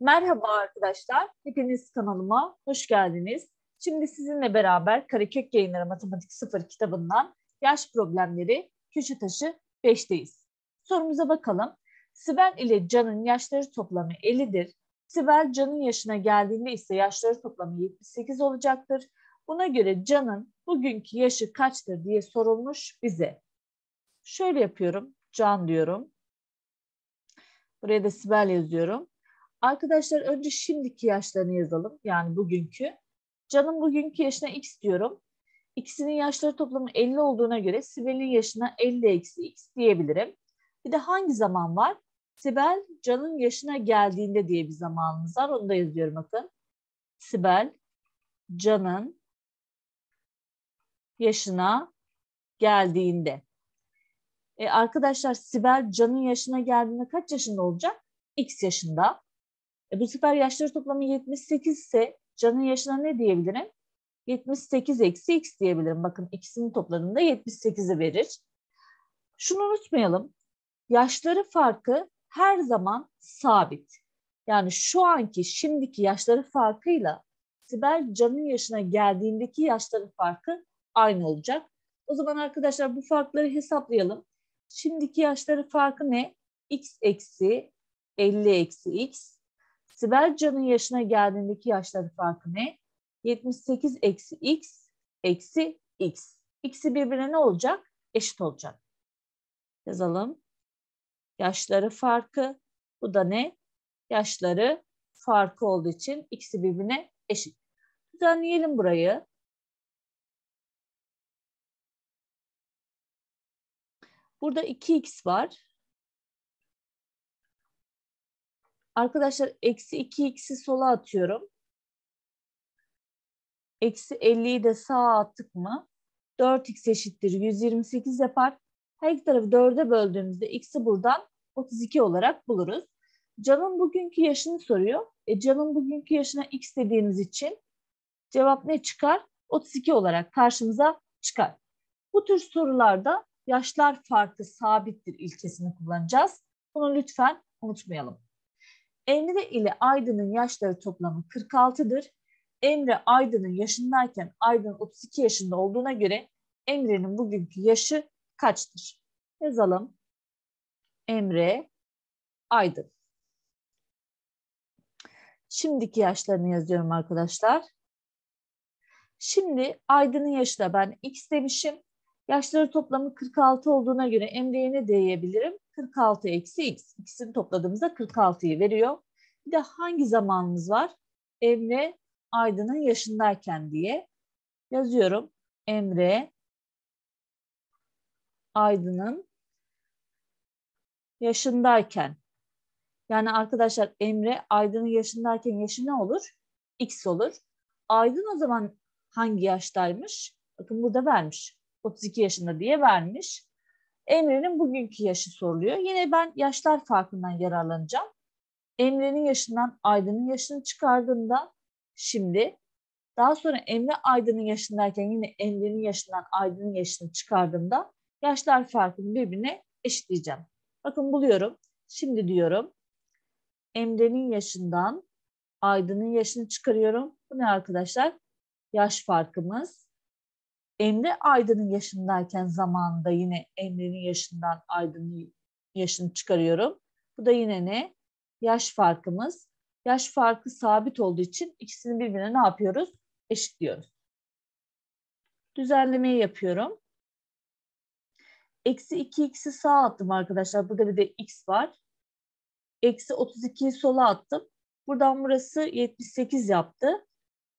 Merhaba arkadaşlar, hepiniz kanalıma hoş geldiniz. Şimdi sizinle beraber Karekök Yayınları Matematik 0 kitabından yaş problemleri köşe taşı 5'teyiz. Sorumuza bakalım. Sibel ile Can'ın yaşları toplamı 50'dir. Sibel Can'ın yaşına geldiğinde ise yaşları toplamı 78 olacaktır. Buna göre Can'ın bugünkü yaşı kaçtır diye sorulmuş bize. Şöyle yapıyorum, Can diyorum. Buraya da Sibel yazıyorum. Arkadaşlar önce şimdiki yaşlarını yazalım. Yani bugünkü. Can'ın bugünkü yaşına x diyorum. X'inin yaşları toplamı 50 olduğuna göre Sibel'in yaşına 50 eksi x diyebilirim. Bir de hangi zaman var? Sibel Can'ın yaşına geldiğinde diye bir zamanımız var. Onu da yazıyorum bakın. Sibel Can'ın yaşına geldiğinde. E arkadaşlar Sibel Can'ın yaşına geldiğinde kaç yaşında olacak? X yaşında. E bu sefer yaşları toplamı 78 ise Can'ın yaşına ne diyebilirim? 78 eksi x diyebilirim. Bakın ikisini topladığında 78'i verir. Şunu unutmayalım. Yaşları farkı her zaman sabit. Yani şu anki, şimdiki yaşları farkıyla Sibel Can'ın yaşına geldiğindeki yaşları farkı aynı olacak. O zaman arkadaşlar bu farkları hesaplayalım. Şimdiki yaşları farkı ne? x eksi 50 eksi x. Sibel Can'ın yaşına geldiğindeki yaşları farkı ne? 78 eksi x eksi x. X'i birbirine ne olacak? Eşit olacak. Yazalım. Yaşları farkı. Bu da ne? Yaşları farkı olduğu için x'i birbirine eşit. Düzenleyelim burayı. Burada 2x var. Arkadaşlar eksi 2x'i sola atıyorum. Eksi 50'yi de sağa attık mı 4x eşittir 128 yapar. Her iki tarafı 4'e böldüğümüzde x'i buradan 32 olarak buluruz. Can'ın bugünkü yaşını soruyor. E, Can'ın bugünkü yaşına x dediğimiz için cevap ne çıkar? 32 olarak karşımıza çıkar. Bu tür sorularda yaşlar farkı sabittir ilkesini kullanacağız. Bunu lütfen unutmayalım. Emre ile Aydın'ın yaşları toplamı 46'dır. Emre Aydın'ın yaşındayken Aydın 32 yaşında olduğuna göre Emre'nin bugünkü yaşı kaçtır? Yazalım. Emre Aydın. Şimdiki yaşlarını yazıyorum arkadaşlar. Şimdi Aydın'ın yaşı da ben x demişim. Yaşları toplamı 46 olduğuna göre Emre'ye ne diyebilirim? 46 eksi x. İkisini topladığımızda 46'yı veriyor. Bir de hangi zamanımız var? Emre Aydın'ın yaşındayken diye yazıyorum. Emre Aydın'ın yaşındayken. Yani arkadaşlar Emre Aydın'ın yaşındayken yaşı ne olur? X olur. Aydın o zaman hangi yaştaymış? Bakın burada vermiş. 32 yaşında diye vermiş. Emre'nin bugünkü yaşı soruluyor. Yine ben yaşlar farkından yararlanacağım. Emre'nin yaşından Aydın'ın yaşını çıkardığımda şimdi daha sonra Emre Aydın'ın yaşındayken yine Emre'nin yaşından Aydın'ın yaşını çıkardığımda yaşlar farkını birbirine eşitleyeceğim. Bakın buluyorum. Şimdi diyorum Emre'nin yaşından Aydın'ın yaşını çıkarıyorum. Bu ne arkadaşlar? Yaş farkımız. Emre Aydın'ın yaşındayken zamanında yine Emre'nin yaşından Aydın'ın yaşını çıkarıyorum. Bu da yine ne? Yaş farkımız. Yaş farkı sabit olduğu için ikisini birbirine ne yapıyoruz? Eşitliyoruz. Düzenlemeyi yapıyorum. Eksi 2x'i sağa attım arkadaşlar. Burada bir de x var. Eksi 32'yi sola attım. Buradan burası 78 yaptı.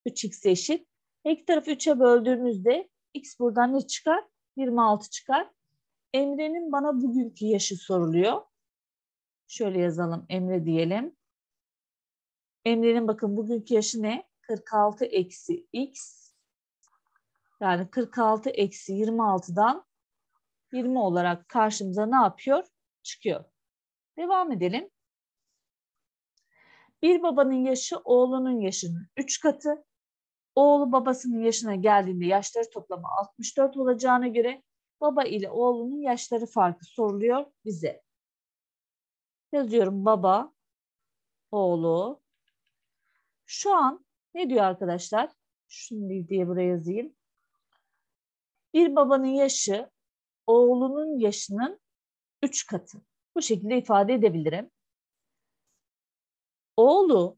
3x eşit. Her iki tarafı 3'e böldüğümüzde x buradan ne çıkar? 26 çıkar. Emre'nin bana bugünkü yaşı soruluyor. Şöyle yazalım Emre diyelim. Emre'nin bakın bugünkü yaşı ne? 46 eksi x. Yani 46 eksi 26'dan 20 olarak karşımıza ne yapıyor? Çıkıyor. Devam edelim. Bir babanın yaşı oğlunun yaşının 3 katı. Oğlu babasının yaşına geldiğinde yaşları toplamı 64 olacağına göre baba ile oğlunun yaşları farkı soruluyor bize. Yazıyorum baba, oğlu Şu an ne diyor arkadaşlar? Şunu diye buraya yazayım. Bir babanın yaşı oğlunun yaşının üç katı. Bu şekilde ifade edebilirim. Oğlu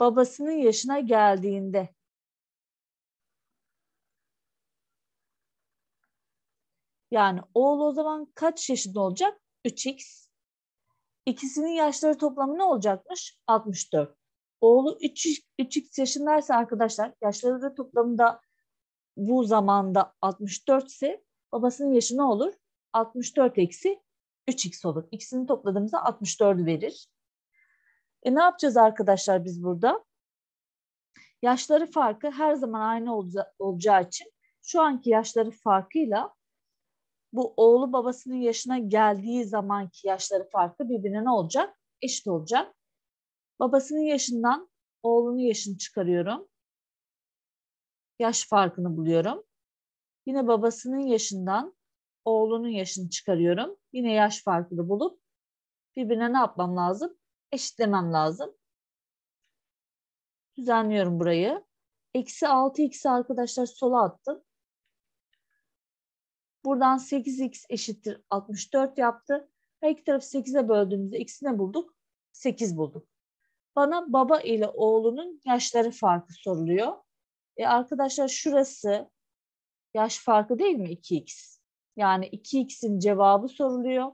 babasının yaşına geldiğinde yani oğlu o zaman kaç yaşında olacak? 3x. İkisinin yaşları toplamı ne olacakmış? 64. Oğlu 3, 3x yaşındaysa arkadaşlar yaşları toplamında bu zamanda 64 ise babasının yaşı ne olur? 64 eksi 3x olur. İkisini topladığımızda 64 verir. E ne yapacağız arkadaşlar biz burada? Yaşları farkı her zaman aynı olacağı için şu anki yaşları farkıyla bu oğlu babasının yaşına geldiği zamanki yaşları farkı birbirine ne olacak? Eşit olacak. Babasının yaşından oğlunun yaşını çıkarıyorum. Yaş farkını buluyorum. Yine babasının yaşından oğlunun yaşını çıkarıyorum. Yine yaş farkını bulup birbirine ne yapmam lazım? Eşitlemem lazım. Düzenliyorum burayı. Eksi 6x'i arkadaşlar sola attım. Buradan 8x eşittir 64 yaptı. Her iki tarafı 8'e böldüğümüzde x'ine bulduk? 8 bulduk. Bana baba ile oğlunun yaşları farkı soruluyor. E arkadaşlar şurası yaş farkı değil mi 2x? Yani 2x'in cevabı soruluyor.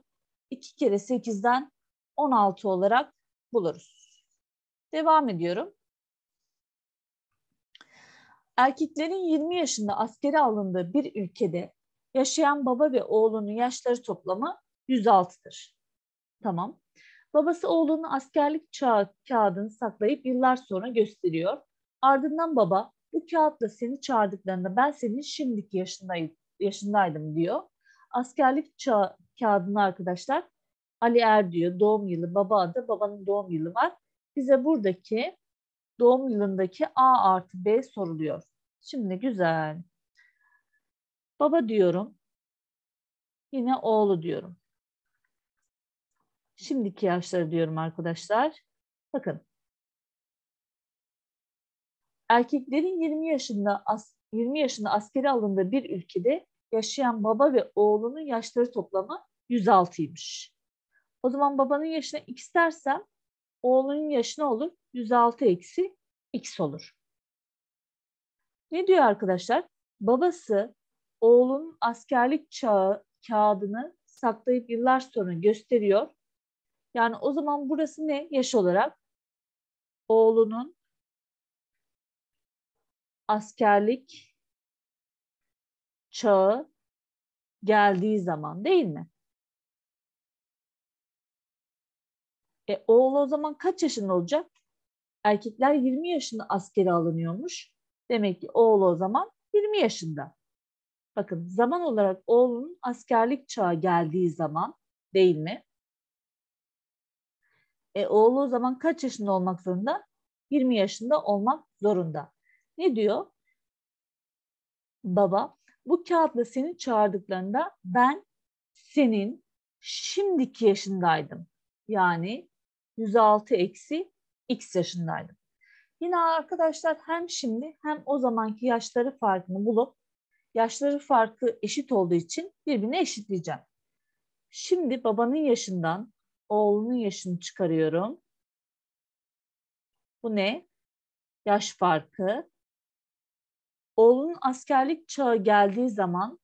2 kere 8'den 16 olarak buluruz. Devam ediyorum. Erkeklerin 20 yaşında askere alındığı bir ülkede yaşayan baba ve oğlunun yaşları toplamı 106'dır. Tamam. Babası oğlunun askerlik çağı kağıdını saklayıp yıllar sonra gösteriyor. Ardından baba bu kağıtla seni çağırdıklarında ben senin şimdiki yaşındayım, yaşındaydım diyor. Askerlik çağı kağıdını arkadaşlar Ali Er diyor doğum yılı baba adı babanın doğum yılı var. Bize buradaki doğum yılındaki A artı B soruluyor. Şimdi güzel. Baba diyorum. Yine oğlu diyorum. Şimdiki yaşları diyorum arkadaşlar. Bakın. Erkeklerin 20 yaşında 20 yaşında askeri alındığı bir ülkede yaşayan baba ve oğlunun yaşları toplamı 106'ymış. O zaman babanın yaşına x dersem oğlunun yaşı ne olur? 106 eksi x olur. Ne diyor arkadaşlar? Babası oğlunun askerlik çağı kağıdını saklayıp yıllar sonra gösteriyor. Yani o zaman burası ne yaş olarak? Oğlunun askerlik çağı geldiği zaman değil mi? E, oğlu o zaman kaç yaşında olacak? Erkekler 20 yaşında askere alınıyormuş. Demek ki oğlu o zaman 20 yaşında. Bakın zaman olarak oğlunun askerlik çağı geldiği zaman değil mi? E, oğlu o zaman kaç yaşında olmak zorunda? 20 yaşında olmak zorunda. Ne diyor? Baba, bu kağıtla seni çağırdıklarında ben senin şimdiki yaşındaydım. Yani 106 eksi x yaşındaydım. Yine arkadaşlar hem şimdi hem o zamanki yaşları farkını bulup yaşları farkı eşit olduğu için birbirine eşitleyeceğim. Şimdi babanın yaşından oğlunun yaşını çıkarıyorum. Bu ne? Yaş farkı. Oğlunun askerlik çağı geldiği zaman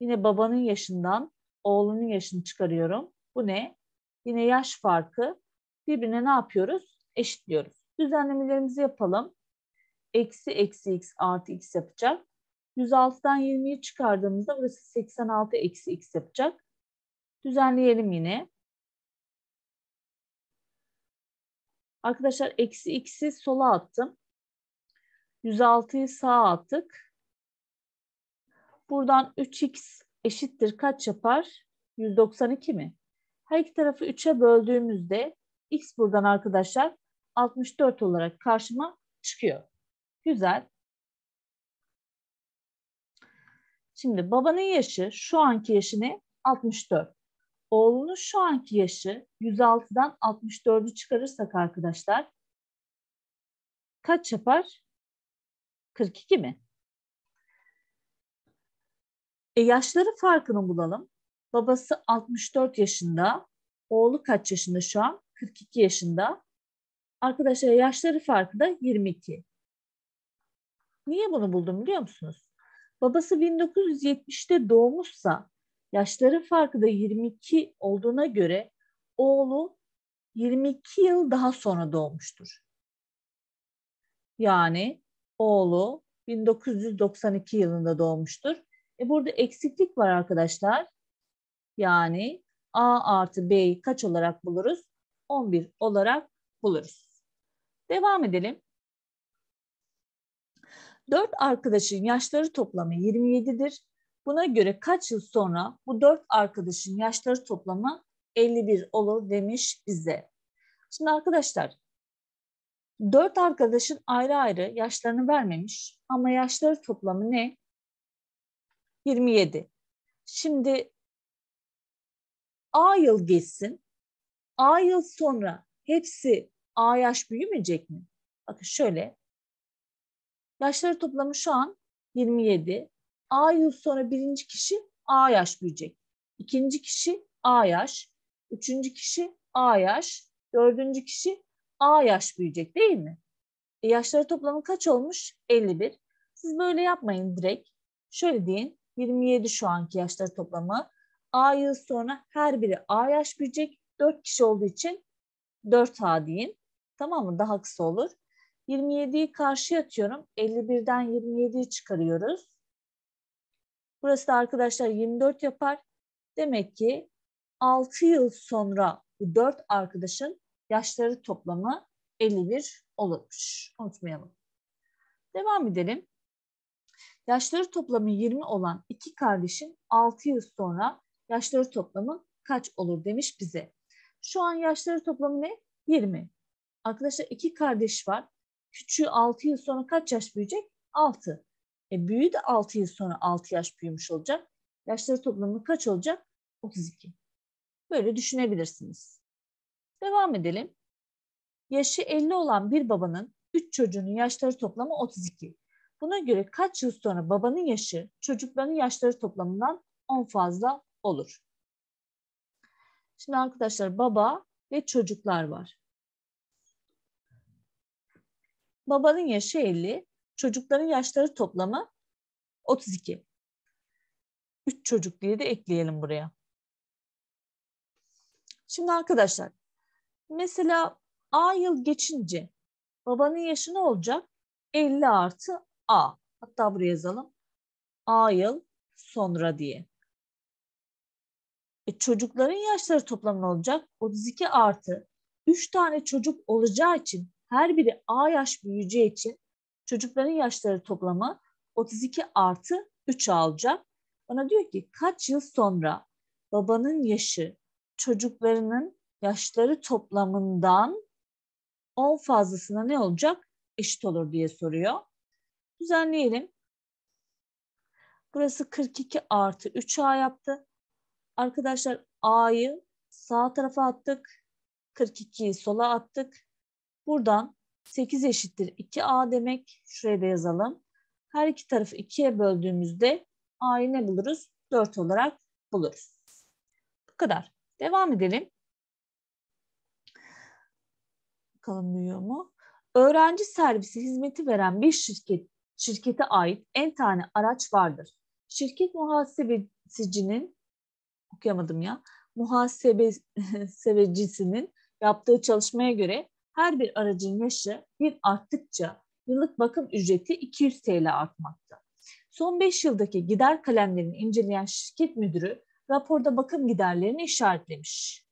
yine babanın yaşından oğlunun yaşını çıkarıyorum. Bu ne? Yine yaş farkı. Birbirine ne yapıyoruz? Eşitliyoruz. Düzenlemelerimizi yapalım. Eksi eksi x artı x yapacak. 106'dan 20'yi çıkardığımızda burası 86 eksi x yapacak. Düzenleyelim yine. Arkadaşlar eksi x'i sola attım. 106'yı sağa attık. Buradan 3x eşittir kaç yapar? 192 mi? Her iki tarafı 3'e böldüğümüzde x buradan arkadaşlar 64 olarak karşıma çıkıyor. Güzel. Şimdi babanın yaşı şu anki yaşı ne? 64. Oğlunun şu anki yaşı 106'dan 64'ü çıkarırsak arkadaşlar kaç yapar? 42 mi? E yaşları farkını bulalım. Babası 64 yaşında. Oğlu kaç yaşında şu an? 42 yaşında. Arkadaşlar yaşları farkı da 22. Niye bunu buldum biliyor musunuz? Babası 1970'te doğmuşsa yaşları farkı da 22 olduğuna göre oğlu 22 yıl daha sonra doğmuştur. Yani oğlu 1992 yılında doğmuştur. E burada eksiklik var arkadaşlar. Yani A artı B'yi kaç olarak buluruz? 11 olarak buluruz. Devam edelim. Dört arkadaşın yaşları toplamı 27'dir. Buna göre kaç yıl sonra bu dört arkadaşın yaşları toplamı 51 olur demiş bize. Şimdi arkadaşlar dört arkadaşın ayrı ayrı yaşlarını vermemiş ama yaşları toplamı ne? 27. Şimdi A yıl geçsin. A yıl sonra hepsi A yaş büyümeyecek mi? Bakın şöyle. Yaşları toplamı şu an 27. A yıl sonra birinci kişi A yaş büyüyecek. İkinci kişi A yaş. Üçüncü kişi A yaş. Dördüncü kişi A yaş büyüyecek değil mi? E yaşları toplamı kaç olmuş? 51. Siz böyle yapmayın direkt. Şöyle deyin. 27 şu anki yaşları toplamı. A yıl sonra her biri A yaş büyüyecek. 4 kişi olduğu için 4A deyin. Tamam mı? Daha kısa olur. 27'yi karşıya atıyorum. 51'den 27'yi çıkarıyoruz. Burası da arkadaşlar 24 yapar. Demek ki 6 yıl sonra bu 4 arkadaşın yaşları toplamı 51 olurmuş. Unutmayalım. Devam edelim. Yaşları toplamı 20 olan iki kardeşin 6 yıl sonra yaşları toplamı kaç olur demiş bize. Şu an yaşları toplamı ne? 20. Arkadaşlar iki kardeş var. Küçüğü 6 yıl sonra kaç yaş büyüyecek? 6. E büyüğü de 6 yıl sonra 6 yaş büyümüş olacak. Yaşları toplamı kaç olacak? 32. Böyle düşünebilirsiniz. Devam edelim. Yaşı 50 olan bir babanın 3 çocuğunun yaşları toplamı 32. Buna göre kaç yıl sonra babanın yaşı çocukların yaşları toplamından 10 fazla olur. Şimdi arkadaşlar baba ve çocuklar var. Babanın yaşı 50, çocukların yaşları toplamı 32. 3 çocuk diye de ekleyelim buraya. Şimdi arkadaşlar mesela A yıl geçince babanın yaşı ne olacak? 50 artı A. Hatta buraya yazalım. A yıl sonra diye. E çocukların yaşları toplamı ne olacak? 32 artı 3 tane çocuk olacağı için her biri A yaş büyüyeceği için çocukların yaşları toplamı 32 artı 3 alacak. Bana diyor ki kaç yıl sonra babanın yaşı çocuklarının yaşları toplamından 10 fazlasına ne olacak? Eşit olur diye soruyor. Düzenleyelim. Burası 42 artı 3A yaptı. Arkadaşlar A'yı sağ tarafa attık. 42'yi sola attık. Buradan 8 eşittir 2A demek. Şuraya da yazalım. Her iki tarafı 2'ye böldüğümüzde A'yı ne buluruz? 4 olarak buluruz. Bu kadar. Devam edelim. Bakalım büyüyor mu? Öğrenci servisi hizmeti veren bir şirket şirkete ait en tane araç vardır. Şirket muhasebecinin okuyamadım ya. Muhasebecisinin yaptığı çalışmaya göre her bir aracın yaşı bir arttıkça yıllık bakım ücreti 200 TL artmakta. Son 5 yıldaki gider kalemlerini inceleyen şirket müdürü raporda bakım giderlerini işaretlemiş.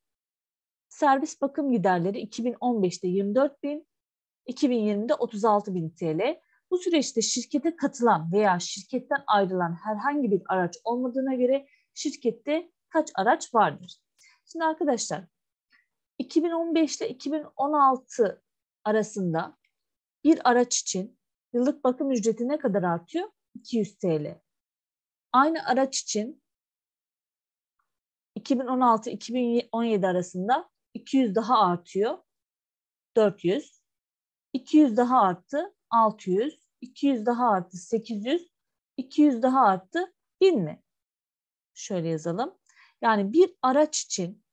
Servis bakım giderleri 2015'te 24 bin, 2020'de 36 bin TL. Bu süreçte şirkete katılan veya şirketten ayrılan herhangi bir araç olmadığına göre şirkette kaç araç vardır? Şimdi arkadaşlar 2015 ile 2016 arasında bir araç için yıllık bakım ücreti ne kadar artıyor? 200 TL. Aynı araç için 2016-2017 arasında 200 daha artıyor. 400. 200 daha arttı 600, 200 daha arttı 800, 200 daha arttı 1000 mi? Şöyle yazalım. Yani bir araç için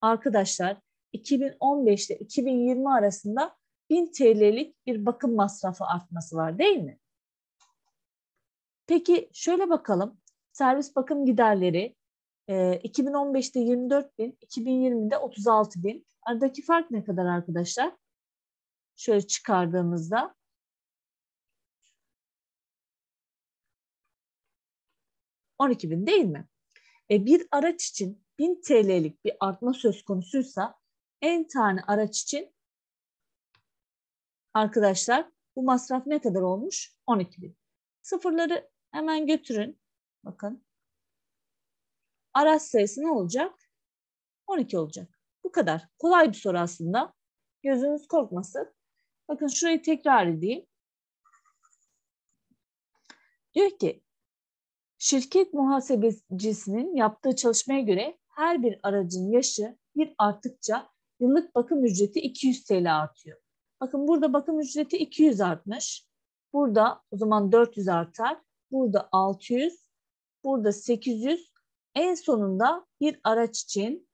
arkadaşlar 2015 ile 2020 arasında 1000 TL'lik bir bakım masrafı artması var değil mi? Peki şöyle bakalım. Servis bakım giderleri e, 2015'te 24 bin, 2020'de 36 bin. Aradaki fark ne kadar arkadaşlar? Şöyle çıkardığımızda 12 bin değil mi? E, bir araç için 1000 TL'lik bir artma söz konusuysa en tane araç için arkadaşlar bu masraf ne kadar olmuş? 12 bin. Sıfırları hemen götürün. Bakın. Araç sayısı ne olacak? 12 olacak. Bu kadar. Kolay bir soru aslında. Gözünüz korkmasın. Bakın şurayı tekrar edeyim. Diyor ki şirket muhasebecisinin yaptığı çalışmaya göre her bir aracın yaşı bir arttıkça yıllık bakım ücreti 200 TL artıyor. Bakın burada bakım ücreti 200 artmış. Burada o zaman 400 artar. Burada 600. Burada 800. En sonunda bir araç için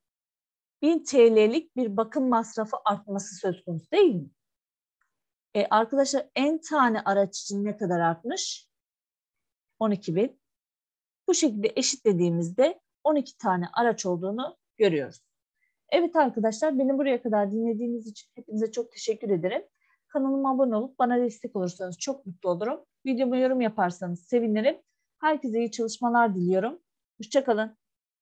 1000 TL'lik bir bakım masrafı artması söz konusu değil mi? E, arkadaşlar en tane araç için ne kadar artmış? 12 bin. Bu şekilde eşitlediğimizde 12 tane araç olduğunu görüyoruz. Evet arkadaşlar beni buraya kadar dinlediğiniz için hepinize çok teşekkür ederim. Kanalıma abone olup bana destek olursanız çok mutlu olurum. Videomu yorum yaparsanız sevinirim. Herkese iyi çalışmalar diliyorum. Hoşçakalın.